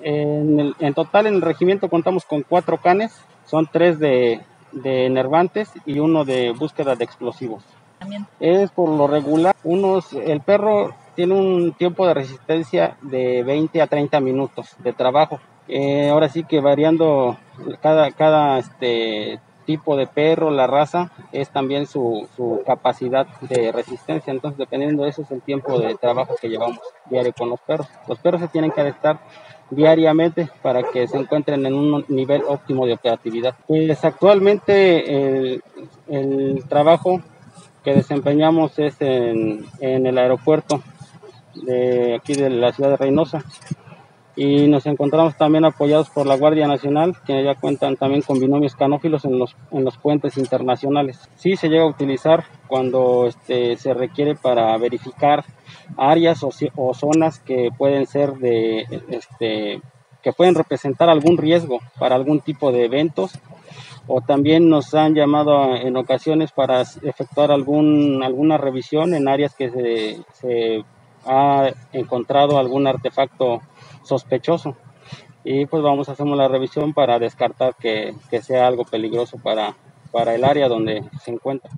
En, el- en total en el regimiento contamos con cuatro canes, son tres de, de nervantes y uno de búsqueda de explosivos. Es por lo regular, unos, el perro tiene un tiempo de resistencia de 20 a 30 minutos de trabajo. Eh, ahora sí que variando cada, cada este, tipo de perro, la raza, es también su, su capacidad de resistencia. Entonces, dependiendo de eso, es el tiempo de trabajo que llevamos diario con los perros. Los perros se tienen que adaptar diariamente para que se encuentren en un nivel óptimo de operatividad. Pues actualmente el, el trabajo que desempeñamos es en, en el aeropuerto de aquí de la ciudad de Reynosa y nos encontramos también apoyados por la Guardia Nacional, que ya cuentan también con binomios canófilos en los, en los puentes internacionales. Sí se llega a utilizar cuando este, se requiere para verificar áreas o, o zonas que pueden ser de, este, que pueden representar algún riesgo para algún tipo de eventos o también nos han llamado en ocasiones para efectuar algún, alguna revisión en áreas que se, se ha encontrado algún artefacto sospechoso. Y pues vamos hacer la revisión para descartar que, que sea algo peligroso para, para el área donde se encuentra.